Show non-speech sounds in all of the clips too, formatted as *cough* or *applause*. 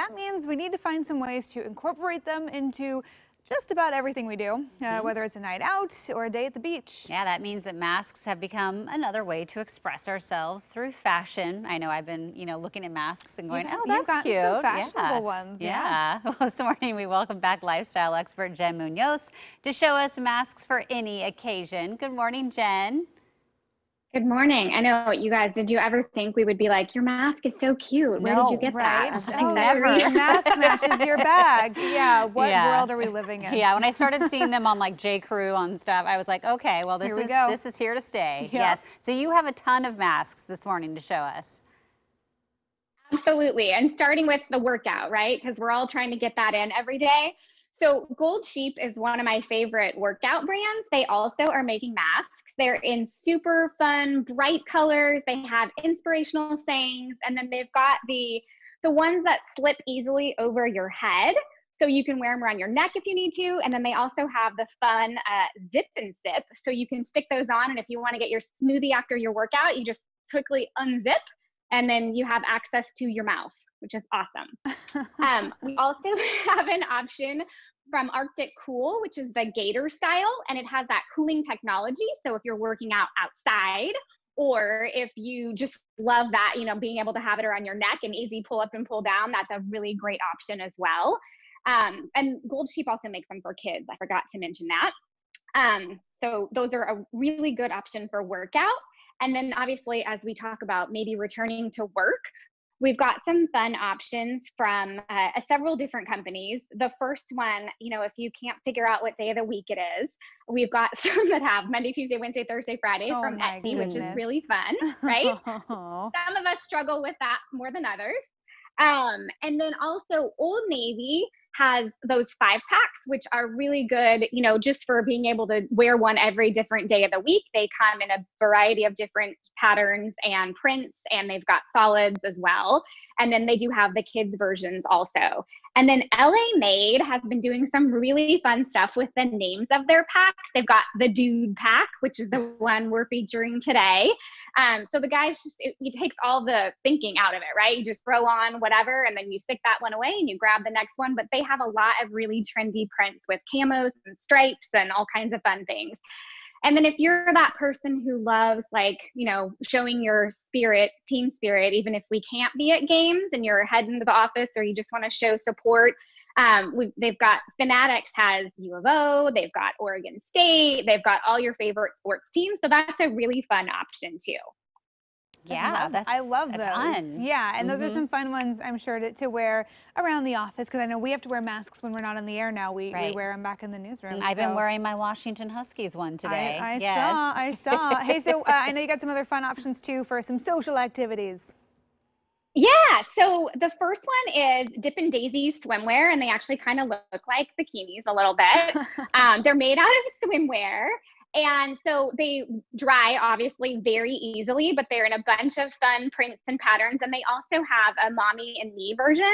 that means we need to find some ways to incorporate them into just about everything we do, uh, mm -hmm. whether it's a night out or a day at the beach. Yeah, that means that masks have become another way to express ourselves through fashion. I know I've been, you know, looking at masks and going, oh, that's cute. Some fashionable yeah. ones. Yeah. yeah. *laughs* Well, this morning we welcome back lifestyle expert Jen Munoz to show us masks for any occasion. Good morning, Jen. Good morning. I know you guys, did you ever think we would be like, your mask is so cute. Where no, did you get right? *laughs* that? Oh, never. Your mask matches your bag. *laughs* Yeah. What yeah. world are we living in? Yeah. When I started seeing them on like J. Crew on stuff, I was like, okay, well, this is go. this is here to stay. Yes. So you have a ton of masks this morning to show us. Absolutely. And starting with the workout, right? Because we're all trying to get that in every day. So Gold Sheep is one of my favorite workout brands. They also are making masks. They're in super fun, bright colors. They have inspirational sayings, and then they've got the the ones that slip easily over your head. So you can wear them around your neck if you need to. And then they also have the fun uh, zip and sip. So you can stick those on. And if you want to get your smoothie after your workout, you just quickly unzip and then you have access to your mouth, which is awesome. *laughs* um, we also *laughs* have an option from Arctic Cool, which is the gaiter style, and it has that cooling technology. So if you're working out outside, or if you just love that, you know, being able to have it around your neck and easy pull up and pull down, that's a really great option as well. Um, and Gold Sheep also makes them for kids. I forgot to mention that. Um, so those are a really good option for workout. And then obviously, as we talk about maybe returning to work, We've got some fun options from uh, several different companies. The first one, you know, if you can't figure out what day of the week it is, we've got *laughs* some that have Monday, Tuesday, Wednesday, Thursday, Friday oh from Etsy, goodness. which is really fun, *laughs* right? some of us struggle with that more than others. Um, and then also Old Navy has those five packs, which are really good, you know, just for being able to wear one every different day of the week. They come in a variety of different patterns and prints, and they've got solids as well. And then they do have the kids' versions also. And then LA Made has been doing some really fun stuff with the names of their packs. They've got the Dude Pack, which is the one we're featuring today. Um, so the guys just, it, takes all the thinking out of it, right? You just throw on whatever and then you stick that one away and you grab the next one. But they have a lot of really trendy prints with camos and stripes and all kinds of fun things. And then if you're that person who loves like, you know, showing your spirit, team spirit, even if we can't be at games and you're heading to the office or you just want to show support, um, they've got Fanatics has U of O, they've got Oregon State, they've got all your favorite sports teams. So that's a really fun option too. Yeah, I love, that's I love those. Ton. Yeah, and mm -hmm. those are mm-hmm. some fun ones I'm sure to, to wear around the office because I know we have to wear masks when we're not on the air now. We, right. we wear them back in the newsroom. I've so. been wearing my Washington Huskies one today. I, I yes. saw, I saw. hey, so *laughs* uh, I know you got some other fun options too for some social activities. Yeah, so the first one is Dip Dippin' Daisy swimwear, and they actually kind of look like bikinis a little bit. *laughs* um, they're made out of swimwear, and so they dry obviously very easily, but they're in a bunch of fun prints and patterns. And they also have a mommy and me version.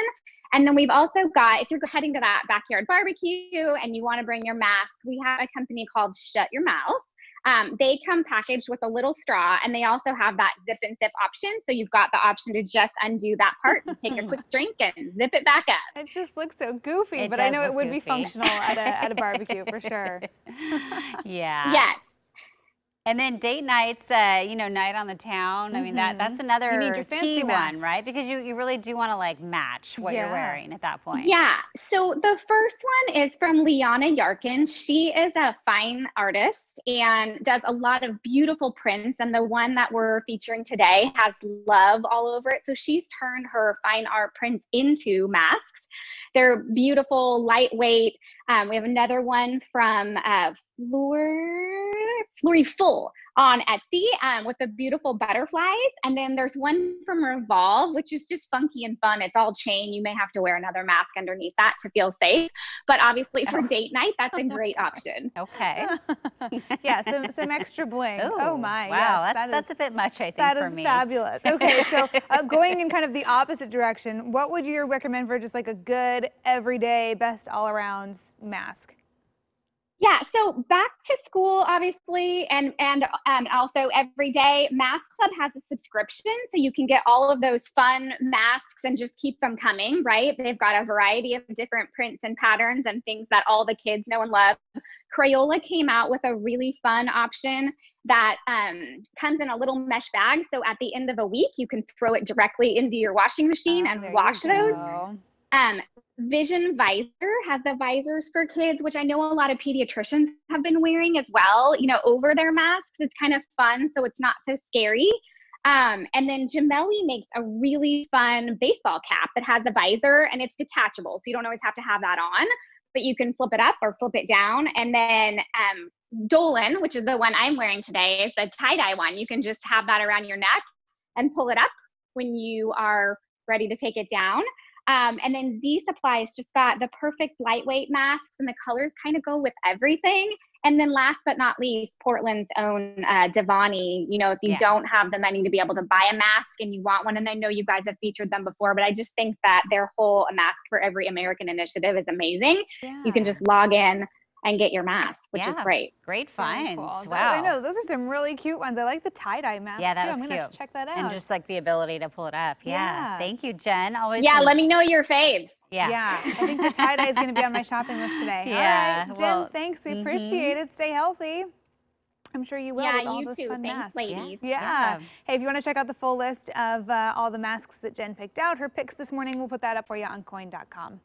And then we've also got, if you're heading to that backyard barbecue and you want to bring your mask, we have a company called Shut Your Mouth. Um, they come packaged with a little straw and they also have that zip and sip option. So you've got the option to just undo that part and take a quick *laughs* drink and zip it back up. It just looks so goofy, it but I know it would goofy. be functional at a, at a barbecue for sure. *laughs* yeah. Yes. And then date nights, uh, you know, night on the town. Mm -hmm. I mean, that mm-hmm. that's another key mask. one, right? Because you, you really do want to like match what yeah. you're wearing at that point. Yeah. So the first one is from Liana Yarkin. She is a fine artist and does a lot of beautiful prints. And the one that we're featuring today has love all over it. So she's turned her fine art prints into masks. They're beautiful, lightweight. Um, we have another one from uh, Fleur Full on Etsy um, with the beautiful butterflies. And then there's one from Revolve, which is just funky and fun. It's all chain. You may have to wear another mask underneath that to feel safe. But obviously for oh. date night, that's a *laughs* great option. Okay. *laughs* yeah, some, some extra bling. Ooh, oh my. Wow, yes, that's, that that's a bit much, I think, That for is me. fabulous. *laughs* Okay, so uh, going in kind of the opposite direction, what would you recommend for just like a good, everyday, best all-around mask? Yeah, so back to school, obviously, and and um, also every day. Mask Club has a subscription, so you can get all of those fun masks and just keep them coming. Right? They've got a variety of different prints and patterns and things that all the kids know and love. Crayola came out with a really fun option that um, comes in a little mesh bag. So at the end of a week, you can throw it directly into your washing machine Oh, and wash those. go. Um, Vision Visor has the visors for kids, which I know a lot of pediatricians have been wearing as well, you know, over their masks. It's kind of fun, so it's not so scary. Um, and then Gemelli makes a really fun baseball cap that has a visor and it's detachable, so you don't always have to have that on, but you can flip it up or flip it down. And then um, Dolan, which is the one I'm wearing today, is a tie dye one. You can just have that around your neck and pull it up when you are ready to take it down. Um, and then Z Supplies just got the perfect lightweight masks, and the colors kind of go with everything. And then last but not least, Portland's own uh, Devani. You know, if you Yeah. don't have the money to be able to buy a mask and you want one, and I know you guys have featured them before, but I just think that their whole A Mask for Every American initiative is amazing. You can just log in and get your mask, which is great. Great Very finds. cool. Th- Wow. I know those are some really cute ones. I like the tie dye mask. Yeah, that too. was I'm gonna cute. check that out. And just like the ability to pull it up. Yeah. Yeah. Thank you, Jen. Always. Yeah, let me know your faves. Yeah. Yeah, I think the *laughs* tie dye is going to be on my shopping list today. *laughs* Yeah, All right, Jen, well, thanks. We mhm. appreciate it. Stay healthy. I'm sure you will yeah, with all you those too. fun Thanks, masks. ladies. Yeah. Yeah. Hey, if you want to check out the full list of uh, all the masks that Jen picked out, her picks this morning, we'll put that up for you on koin.com.